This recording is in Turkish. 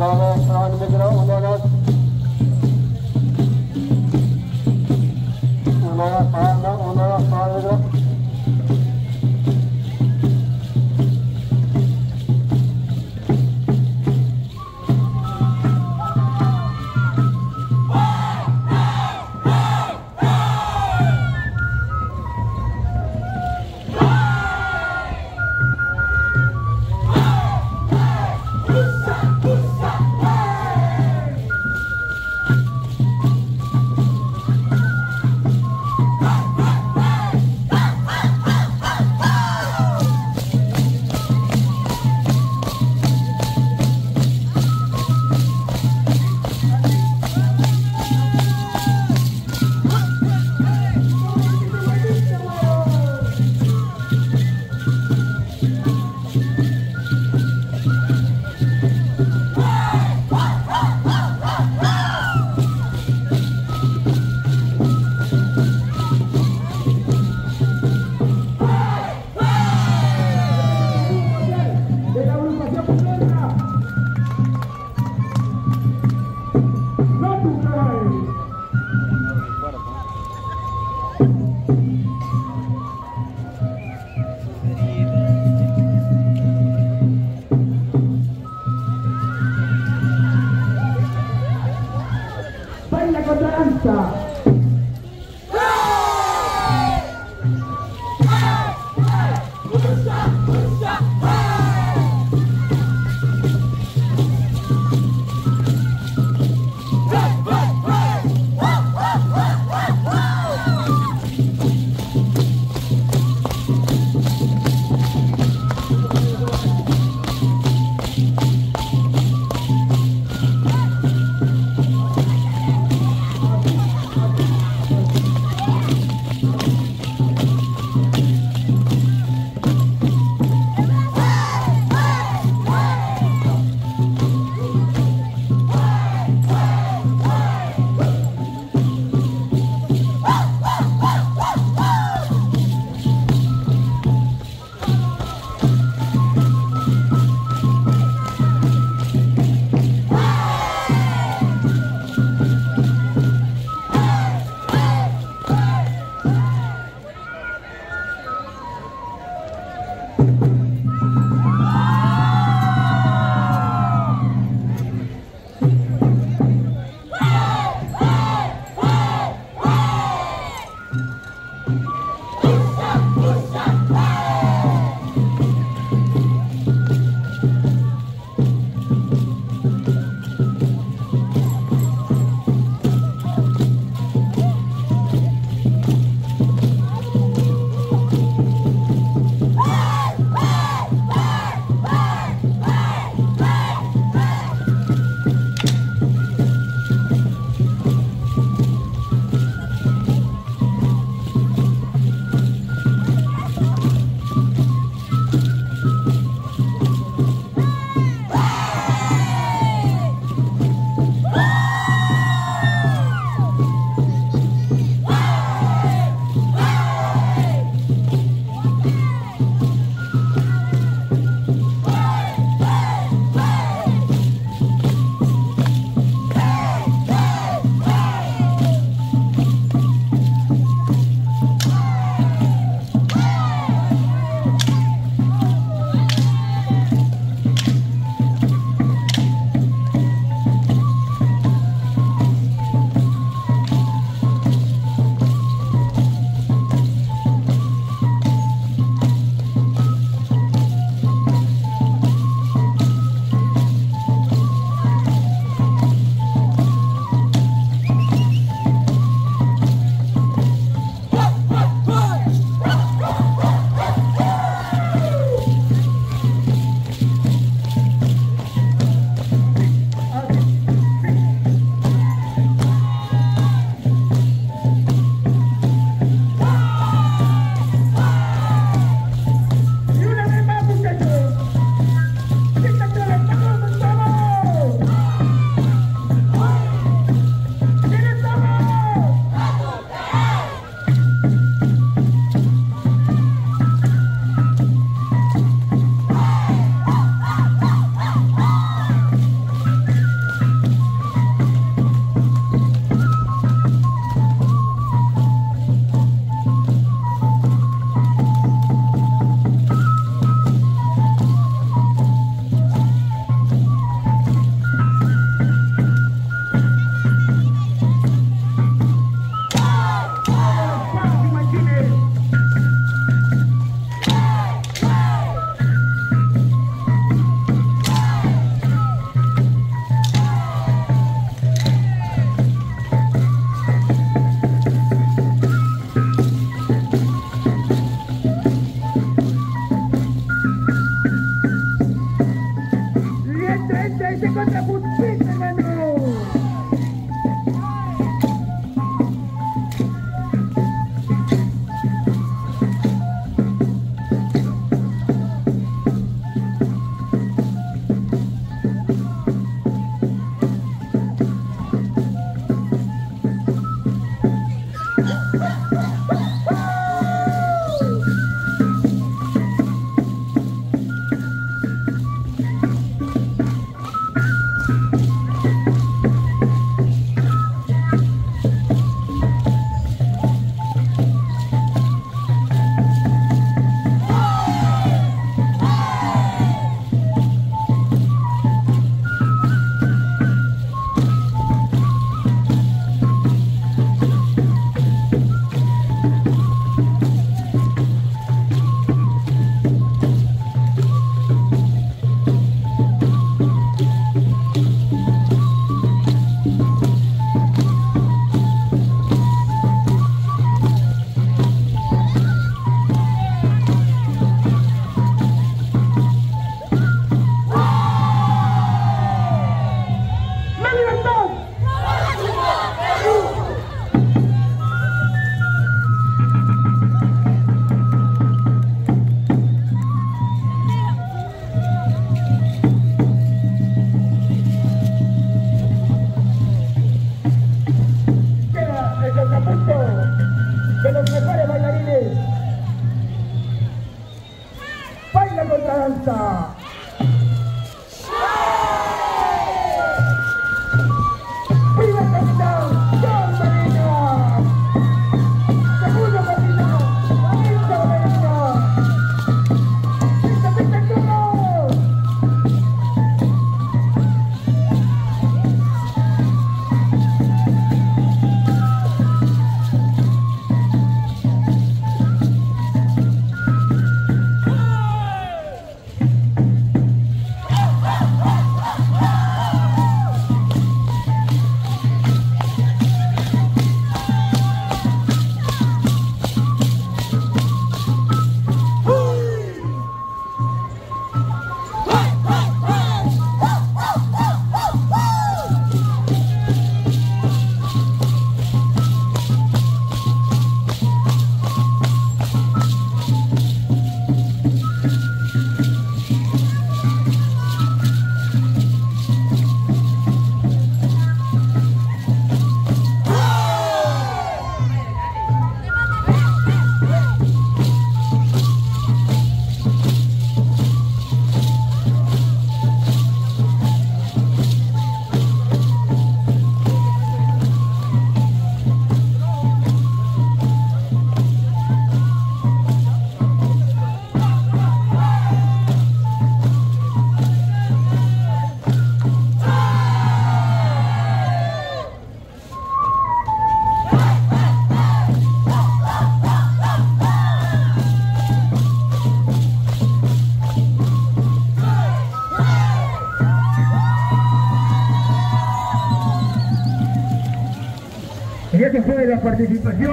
Saan migra. Hey! La participación.